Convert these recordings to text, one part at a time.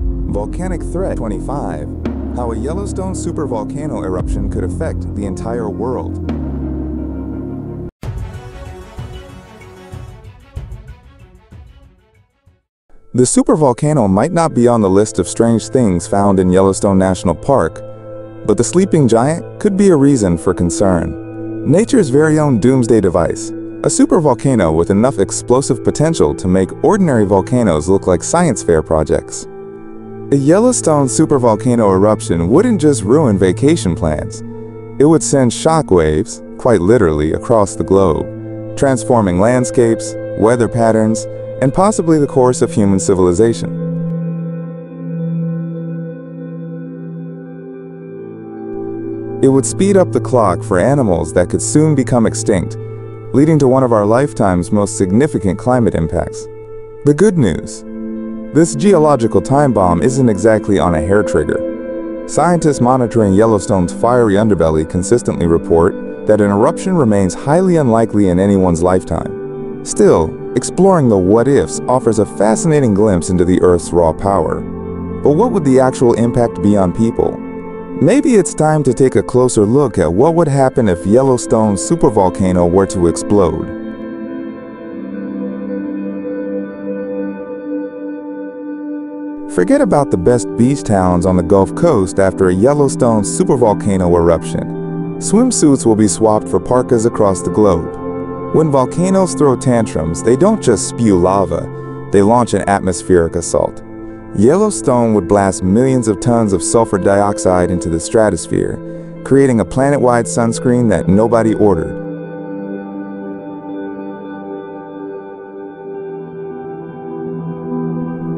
Volcanic Threat 25 How a Yellowstone supervolcano eruption could affect the entire world. The supervolcano might not be on the list of strange things found in Yellowstone National Park, but the sleeping giant could be a reason for concern. Nature's very own doomsday device, a supervolcano with enough explosive potential to make ordinary volcanoes look like science fair projects. A Yellowstone supervolcano eruption wouldn't just ruin vacation plans. It would send shockwaves, quite literally, across the globe, transforming landscapes, weather patterns, and possibly the course of human civilization. It would speed up the clock for animals that could soon become extinct, leading to one of our lifetime's most significant climate impacts. The good news. This geological time bomb isn't exactly on a hair trigger. Scientists monitoring Yellowstone's fiery underbelly consistently report that an eruption remains highly unlikely in anyone's lifetime. Still, exploring the what-ifs offers a fascinating glimpse into the Earth's raw power. But what would the actual impact be on people? Maybe it's time to take a closer look at what would happen if Yellowstone's supervolcano were to explode. Forget about the best beach towns on the Gulf Coast after a Yellowstone supervolcano eruption. Swimsuits will be swapped for parkas across the globe. When volcanoes throw tantrums, they don't just spew lava, they launch an atmospheric assault. Yellowstone would blast millions of tons of sulfur dioxide into the stratosphere, creating a planet-wide sunscreen that nobody ordered.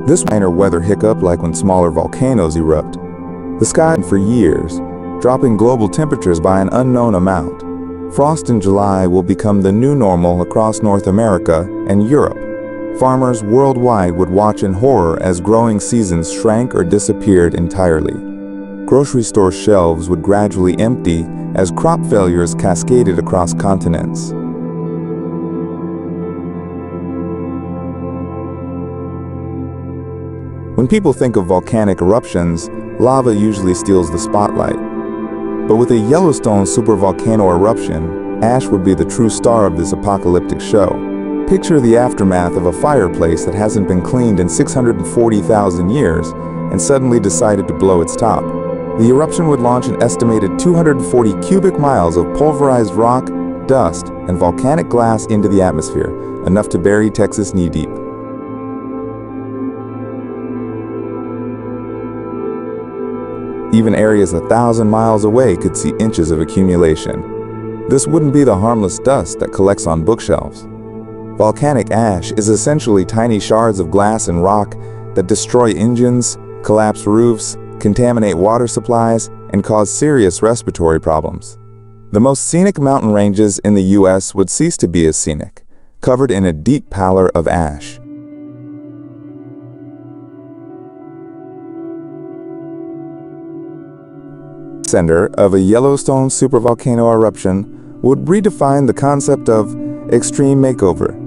This minor weather hiccup like when smaller volcanoes erupt. The sky for years, dropping global temperatures by an unknown amount. Frost in July will become the new normal across North America and Europe. Farmers worldwide would watch in horror as growing seasons shrank or disappeared entirely. Grocery store shelves would gradually empty as crop failures cascaded across continents. When people think of volcanic eruptions, lava usually steals the spotlight. But with a Yellowstone supervolcano eruption, ash would be the true star of this apocalyptic show. Picture the aftermath of a fireplace that hasn't been cleaned in 640,000 years and suddenly decided to blow its top. The eruption would launch an estimated 240 cubic miles of pulverized rock, dust, and volcanic glass into the atmosphere, enough to bury Texas knee-deep. Even areas a thousand miles away could see inches of accumulation. This wouldn't be the harmless dust that collects on bookshelves. Volcanic ash is essentially tiny shards of glass and rock that destroy engines, collapse roofs, contaminate water supplies, and cause serious respiratory problems. The most scenic mountain ranges in the U.S. would cease to be as scenic, covered in a deep pallor of ash. Center of a Yellowstone supervolcano eruption would redefine the concept of extreme makeover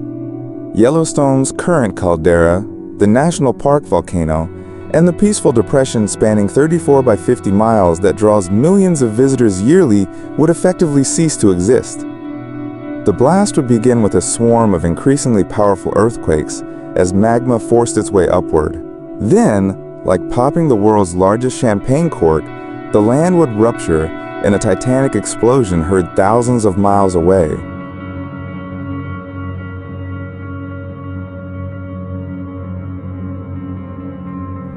Yellowstone's current caldera, the National Park volcano, and the peaceful depression spanning 34 by 50 miles that draws millions of visitors yearly would effectively cease to exist. The blast would begin with a swarm of increasingly powerful earthquakes as magma forced its way upward. Then, like popping the world's largest champagne cork, the land would rupture and a titanic explosion heard thousands of miles away.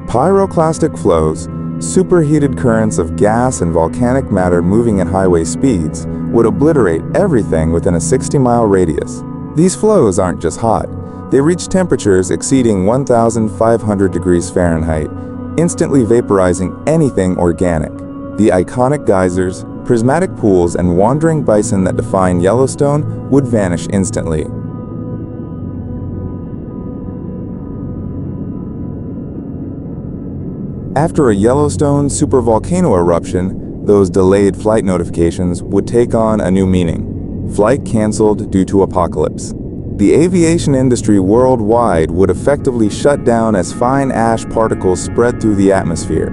Pyroclastic flows, superheated currents of gas and volcanic matter moving at highway speeds, would obliterate everything within a 60-mile radius. These flows aren't just hot. They reach temperatures exceeding 1,500 degrees Fahrenheit, instantly vaporizing anything organic. The iconic geysers, prismatic pools, and wandering bison that define Yellowstone would vanish instantly. After a Yellowstone supervolcano eruption, those delayed flight notifications would take on a new meaning. Flight canceled due to apocalypse. the aviation industry worldwide would effectively shut down as fine ash particles spread through the atmosphere.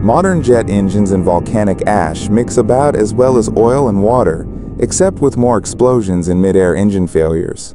Modern jet engines and volcanic ash mix about as well as oil and water, except with more explosions and mid-air engine failures.